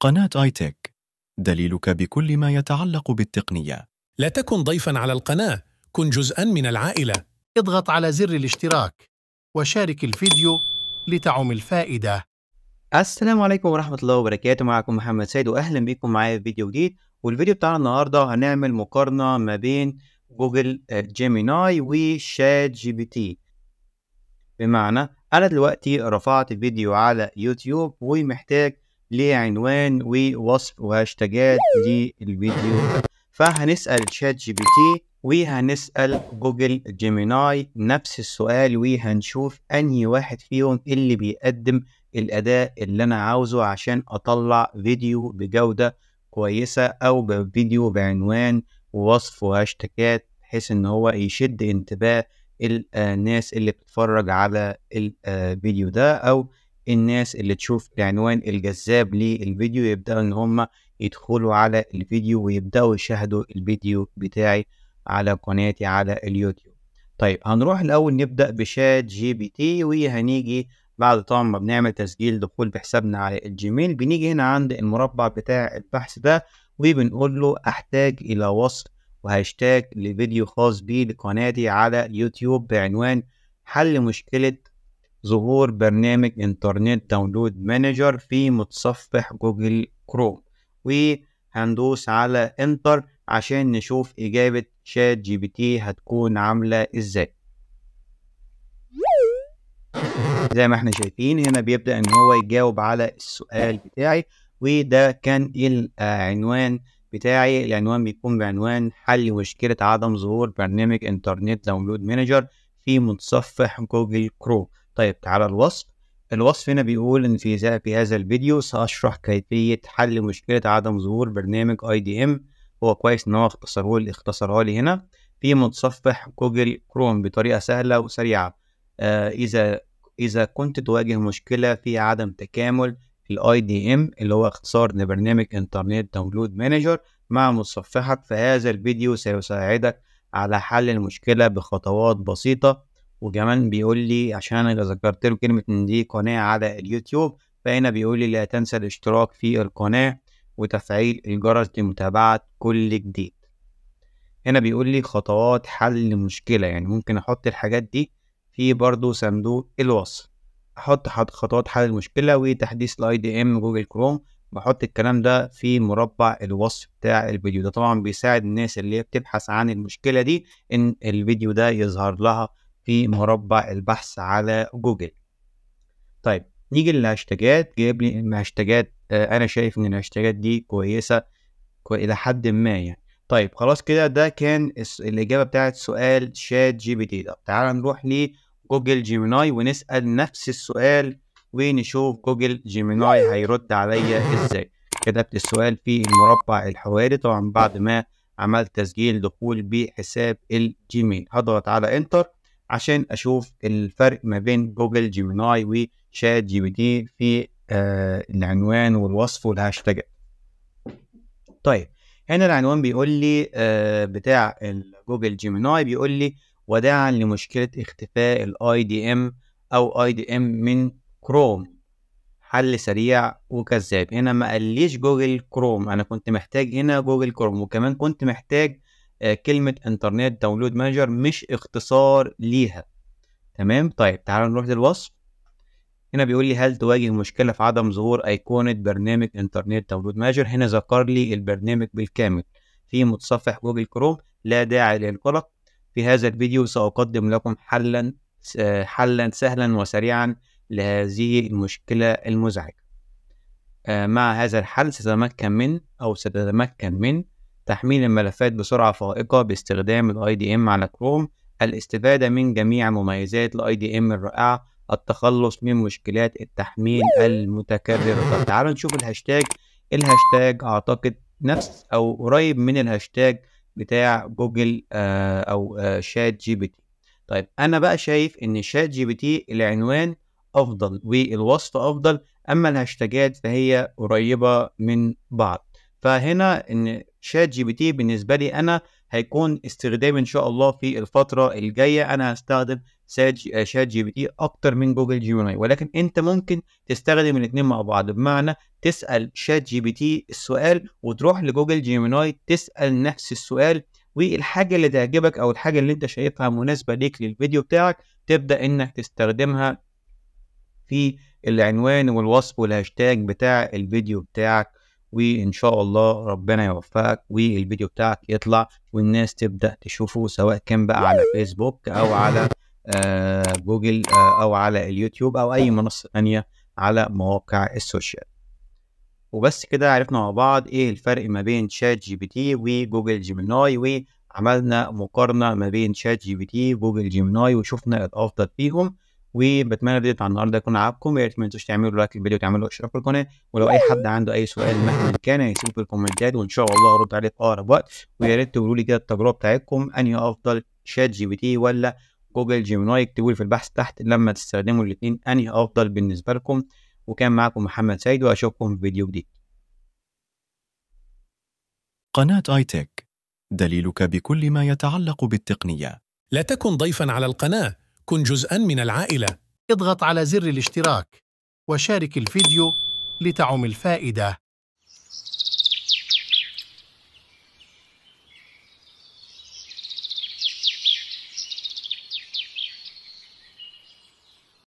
قناة آي تك دليلك بكل ما يتعلق بالتقنية. لا تكن ضيفا على القناة. كن جزءا من العائلة. اضغط على زر الاشتراك وشارك الفيديو لتعم الفائدة. السلام عليكم ورحمة الله وبركاته. معكم محمد سيد وأهلا بكم معايا في فيديو جديد. والفيديو بتاعنا النهاردة هنعمل مقارنة ما بين Google Gemini و ChatGPT. بمعنى أنا دلوقتي رفعت فيديو على يوتيوب ومحتاج ليه عنوان ووصف وهاشتاجات للفيديو فهنسأل ChatGPT وهنسأل Google Gemini نفس السؤال وهنشوف أنهي واحد فيهم اللي بيقدم الأداء اللي أنا عاوزه عشان أطلع فيديو بجودة كويسة أو بفيديو بعنوان ووصف وهاشتاجات بحيث إن هو يشد انتباه الناس اللي بتتفرج على الفيديو ده أو الناس اللي تشوف العنوان الجذاب للفيديو يبدأوا إن هم يدخلوا على الفيديو ويبدأوا يشاهدوا الفيديو بتاعي على قناتي على اليوتيوب. طيب هنروح الأول نبدأ ب ChatGPT وهنيجي بعد طبعا ما بنعمل تسجيل دخول بحسابنا على ال Gmail بنيجي هنا عند المربع بتاع البحث ده وبنقول له أحتاج إلى وصف وهاشتاج لفيديو خاص بي لقناتي على يوتيوب بعنوان حل مشكلة ظهور برنامج Internet Download Manager في متصفح Google Chrome. وهندوس على enter عشان نشوف إجابة ChatGPT هتكون عاملة إزاي. زي ما إحنا شايفين هنا بيبدأ إن هو يجاوب على السؤال بتاعي وده كان العنوان بتاعي. العنوان بيكون بعنوان حل مشكلة عدم ظهور برنامج Internet Download Manager في متصفح Google Chrome. طيب تعالى الوصف. الوصف هنا بيقول إن في في هذا الفيديو سأشرح كيفية حل مشكلة عدم ظهور برنامج IDM هو كويس إن هو اختصره لي اختصرها لي هنا. في متصفح Google Chrome بطريقة سهلة وسريعة. آه إذا إذا كنت تواجه مشكلة في عدم تكامل ال IDM اللي هو اختصار لبرنامج Internet Download Manager مع متصفحك فهذا الفيديو سيساعدك على حل المشكلة بخطوات بسيطة وكمان بيقول لي عشان أنا ذكرت له كلمة إن دي قناة على اليوتيوب فهنا بيقول لي لا تنسى الاشتراك في القناة وتفعيل الجرس لمتابعة كل جديد. هنا بيقول لي خطوات حل المشكلة يعني ممكن أحط الحاجات دي في برضو صندوق الوصف أحط خطوات حل المشكلة وتحديث ال IDM Google Chrome بحط الكلام ده في مربع الوصف بتاع الفيديو. ده طبعا بيساعد الناس اللي بتبحث عن المشكلة دي إن الفيديو ده يظهر لها في مربع البحث على جوجل. طيب نيجي للهاشتاجات. جايب لي الهاشتاجات آه أنا شايف إن الهاشتاجات دي كويسة كو إلى حد ما يعني. طيب خلاص كده ده كان الإجابة بتاعت سؤال ChatGPT. طب تعال نروح ل Google Gemini ونسأل نفس السؤال ونشوف Google Gemini هيرد عليا إزاي. كتبت السؤال في المربع الحوالي طبعا بعد ما عملت تسجيل دخول بحساب ال Gmail. هضغط على enter عشان أشوف الفرق ما بين Google Gemini و ChatGPT في آه العنوان والوصف والهاشتاجات طيب هنا العنوان بيقول لي آه بتاع Google Gemini بيقول لي وداعا لمشكلة اختفاء ال IDM أو IDM من كروم حل سريع وجذاب. هنا ما قاليش Google Chrome أنا كنت محتاج هنا Google Chrome وكمان كنت محتاج كلمة Internet Download Manager مش اختصار ليها. تمام؟ طيب تعالوا نروح للوصف. هنا بيقول لي هل تواجه مشكلة في عدم ظهور أيقونة برنامج Internet Download Manager هنا ذكر لي البرنامج بالكامل. في متصفح Google Chrome لا داعي للقلق. في هذا الفيديو سأقدم لكم حلا حلا سهلا وسريعا لهذه المشكلة المزعجة. مع هذا الحل ستتمكن من أو ستتمكن من تحميل الملفات بسرعة فائقة باستخدام ال IDM على كروم الاستفادة من جميع مميزات ال IDM الرائعة التخلص من مشكلات التحميل المتكررة. تعالوا نشوف الهاشتاج. الهاشتاج أعتقد نفس أو قريب من الهاشتاج بتاع جوجل آه أو آه ChatGPT. طيب أنا بقى شايف إن ChatGPT العنوان أفضل والوصف أفضل أما الهاشتاجات فهي قريبة من بعض. فهنا إن ChatGPT بالنسبة لي أنا هيكون استخدامي إن شاء الله في الفترة الجاية. أنا هستخدم سات- ChatGPT أكتر من Google Gemini. ولكن أنت ممكن تستخدم الاثنين مع بعض. بمعنى تسأل ChatGPT السؤال وتروح ل Google Gemini تسأل نفس السؤال والحاجة اللي تعجبك أو الحاجة اللي أنت شايفها مناسبة ليك للفيديو بتاعك تبدأ إنك تستخدمها في العنوان والوصف والهاشتاج بتاع الفيديو بتاعك. وإن شاء الله ربنا يوفقك والفيديو بتاعك يطلع والناس تبدأ تشوفه سواء كان بقى على فيسبوك أو على آه جوجل آه أو على اليوتيوب أو أي منصة تانية على مواقع ال social. وبس كده عرفنا مع بعض إيه الفرق ما بين ChatGPT و Google Gemini وعملنا مقارنة ما بين ChatGPT و Google Gemini وشفنا الأفضل فيهم. وبتمنى الفيديو بتاع النهارده يكون عاجبكم يا ريت ما تنسوش تعملوا like للفيديو وتعملوا اشتراك في القناة. ولو أي حد عنده أي سؤال مهما كان هيسيبه في الكومنتات وإن شاء الله هرد عليه في أقرب وقت. ويا ريت تقولوا لي كده التجربة بتاعتكم. أنهي أفضل ChatGPT ولا Google Gemini؟ اكتبوا لي في البحث تحت لما تستخدموا الاثنين أنهي أفضل بالنسبة لكم؟ وكان معاكم محمد سيد وأشوفكم في فيديو جديد. قناة iTech دليلك بكل ما يتعلق بالتقنية. لا تكن ضيفا على القناة. كن جزءا من العائلة. اضغط على زر الاشتراك وشارك الفيديو لتعم الفائدة.